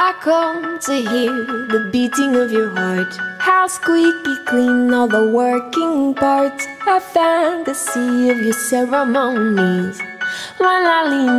I come to hear the beating of your heart. How squeaky clean all the working parts. I fantasy of your ceremonies. When I lean